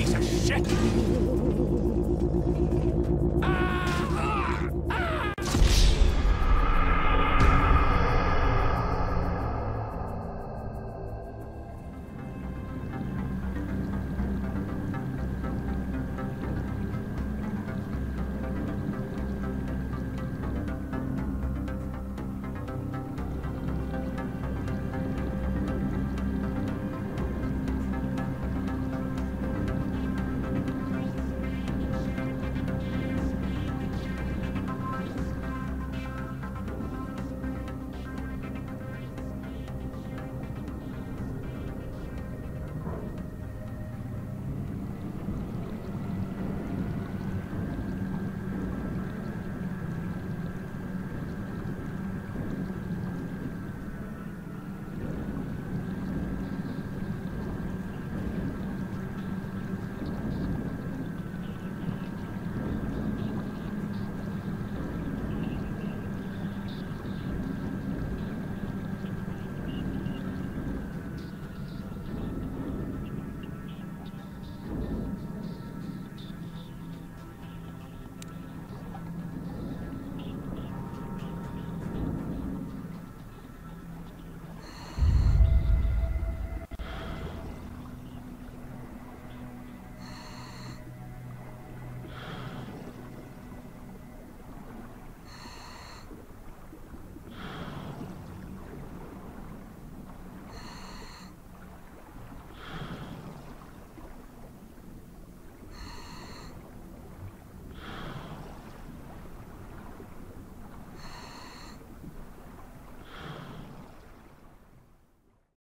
piece of shit!